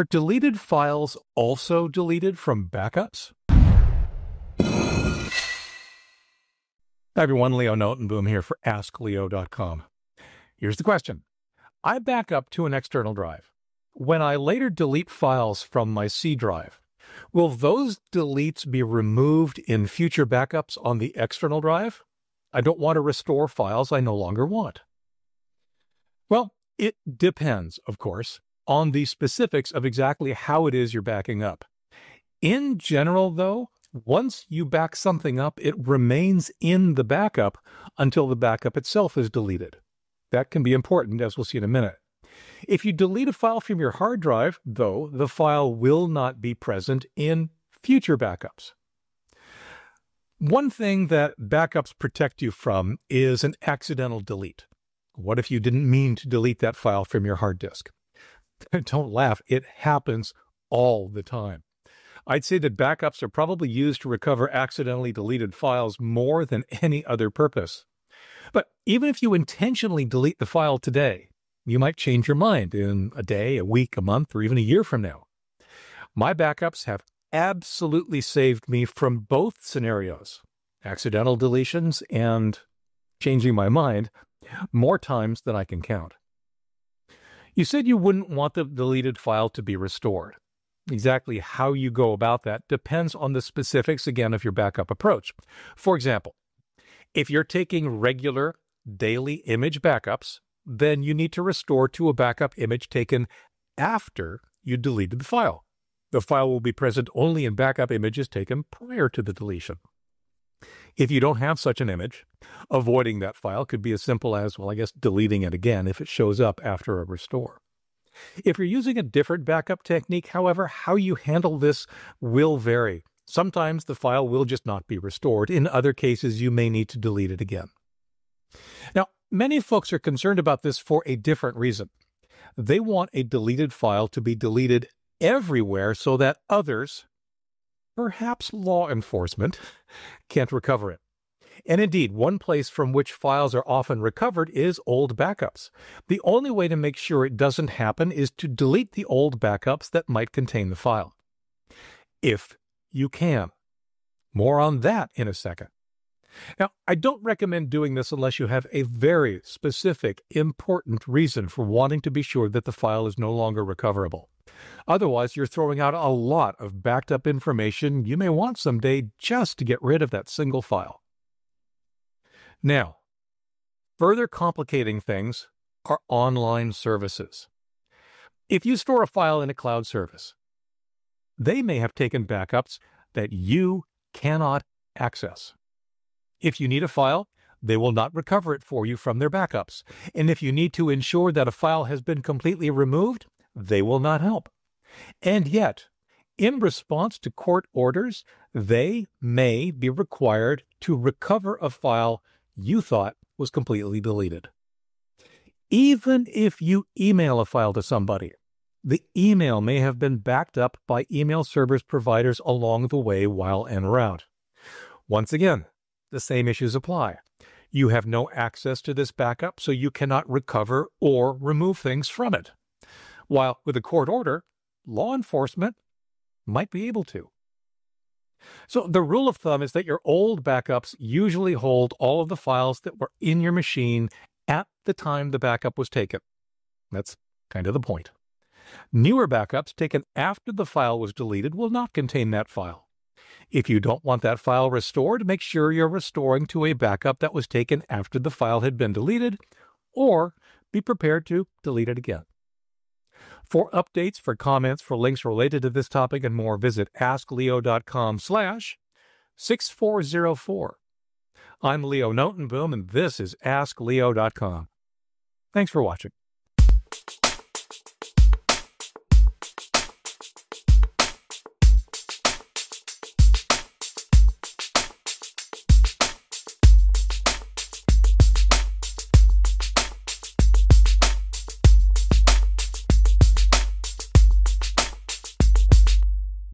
Are deleted files also deleted from backups? Hi everyone, Leo Notenboom here for AskLeo.com. Here's the question. I back up to an external drive. When I later delete files from my C drive, will those deletes be removed in future backups on the external drive? I don't want to restore files I no longer want. Well, it depends, of course, on the specifics of exactly how it is you're backing up. In general, though, once you back something up, it remains in the backup until the backup itself is deleted. That can be important, as we'll see in a minute. If you delete a file from your hard drive, though, the file will not be present in future backups. One thing that backups protect you from is an accidental delete. What if you didn't mean to delete that file from your hard disk? Don't laugh, it happens all the time. I'd say that backups are probably used to recover accidentally deleted files more than any other purpose. But even if you intentionally delete the file today, you might change your mind in a day, a week, a month, or even a year from now. My backups have absolutely saved me from both scenarios accidental deletions and changing my mind more times than I can count. You said you wouldn't want the deleted file to be restored. Exactly how you go about that depends on the specifics, again, of your backup approach. For example, if you're taking regular daily image backups, then you need to restore to a backup image taken after you deleted the file. The file will be present only in backup images taken prior to the deletion. If you don't have such an image, avoiding that file could be as simple as, well, I guess deleting it again if it shows up after a restore. If you're using a different backup technique, however, how you handle this will vary. Sometimes the file will just not be restored. In other cases, you may need to delete it again. Now, many folks are concerned about this for a different reason. They want a deleted file to be deleted everywhere so that others, perhaps law enforcement, can't recover it. And indeed, one place from which files are often recovered is old backups. The only way to make sure it doesn't happen is to delete the old backups that might contain the file. If you can. More on that in a second. Now, I don't recommend doing this unless you have a very specific, important reason for wanting to be sure that the file is no longer recoverable. Otherwise, you're throwing out a lot of backed up information you may want someday just to get rid of that single file. Now, further complicating things are online services. If you store a file in a cloud service, they may have taken backups that you cannot access. If you need a file, they will not recover it for you from their backups. And if you need to ensure that a file has been completely removed, they will not help. And yet, in response to court orders, they may be required to recover a file you thought was completely deleted. Even if you email a file to somebody, the email may have been backed up by email service providers along the way while en route. Once again, the same issues apply. You have no access to this backup, so you cannot recover or remove things from it. While with a court order, law enforcement might be able to. So the rule of thumb is that your old backups usually hold all of the files that were in your machine at the time the backup was taken. That's kind of the point. Newer backups taken after the file was deleted will not contain that file. If you don't want that file restored, make sure you're restoring to a backup that was taken after the file had been deleted, or be prepared to delete it again. For updates, for comments, for links related to this topic and more, visit askleo.com slash 6404. I'm Leo Notenboom, and this is AskLeo.com. Thanks for watching.